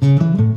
Mm-hmm.